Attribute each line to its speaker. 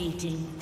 Speaker 1: Dominating.